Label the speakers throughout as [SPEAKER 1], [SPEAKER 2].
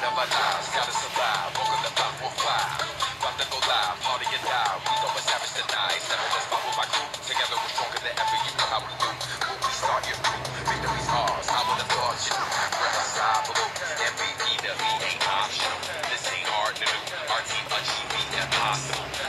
[SPEAKER 1] Fight of our lives, gotta survive. Welcome to 545. About to go live, party or die. We know it's savage tonight. Seven just spot with my crew. Together we're stronger than ever. You know how we do. We start your crew. Victory's ours. I would have thought you. Below. MVP to me ain't optional. This ain't hard to do. Our team achieve the impossible.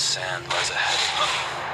[SPEAKER 2] Sand lies ahead.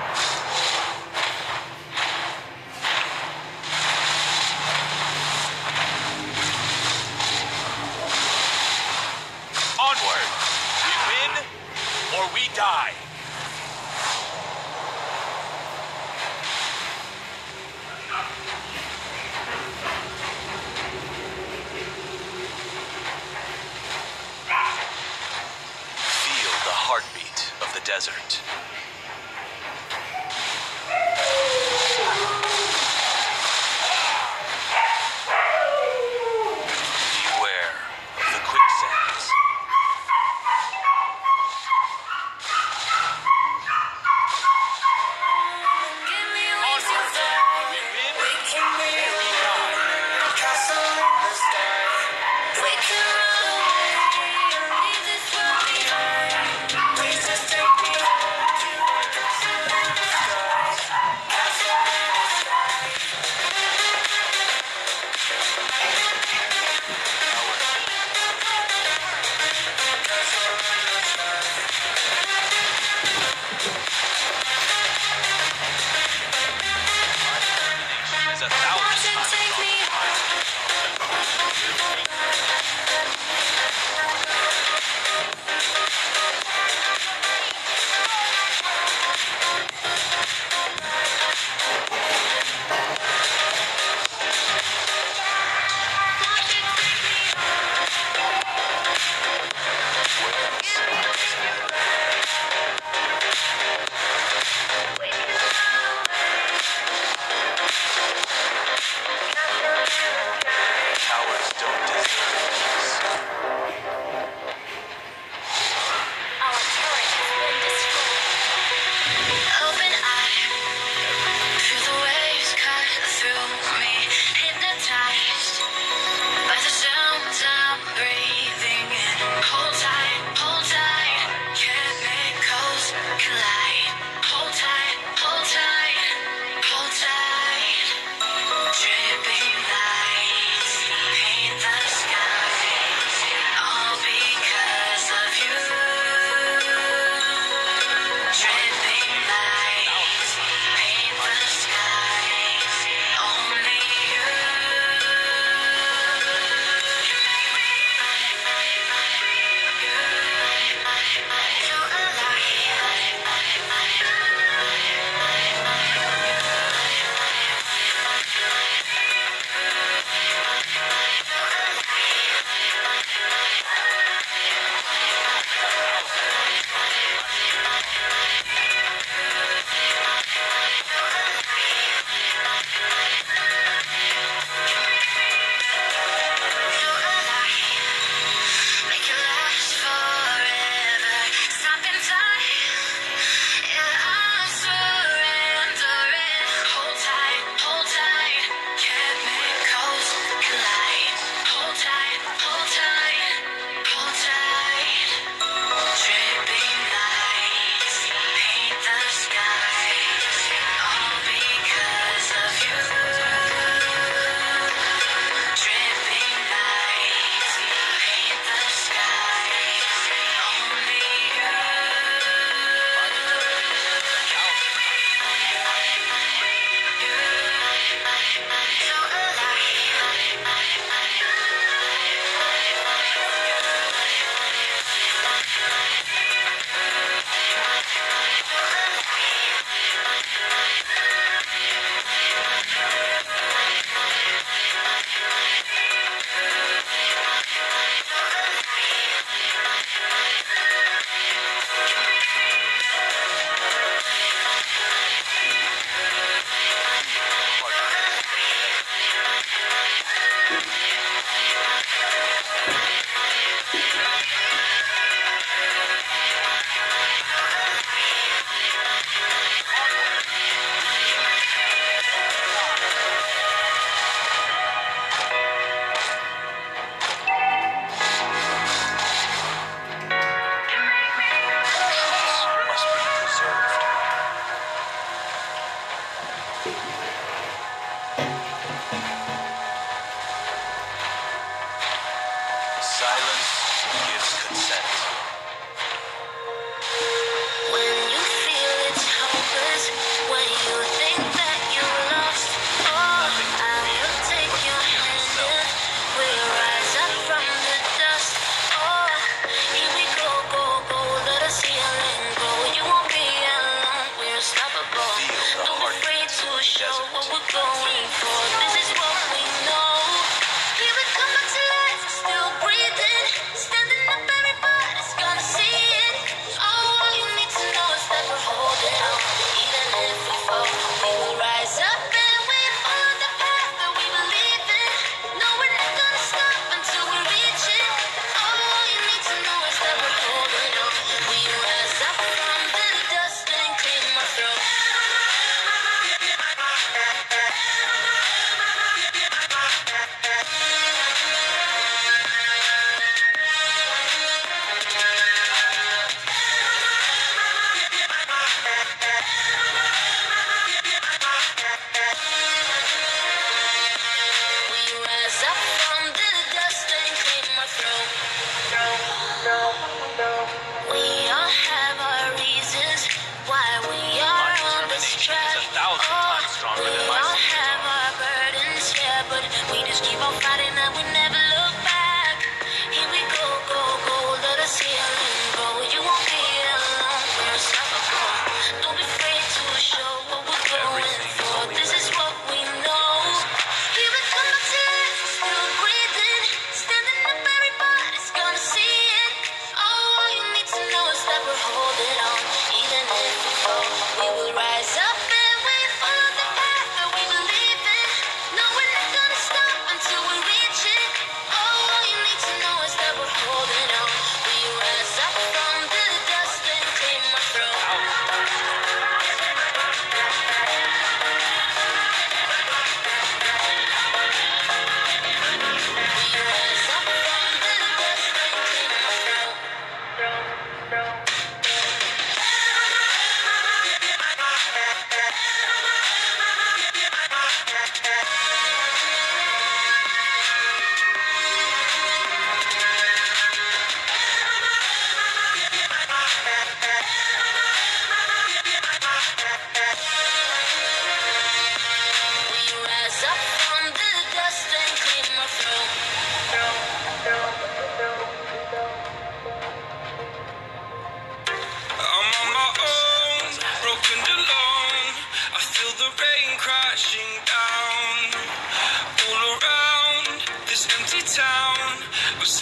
[SPEAKER 2] Silence gives consent.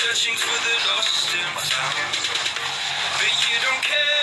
[SPEAKER 3] searching for the lost and found, But you don't care.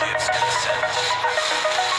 [SPEAKER 3] gives consent.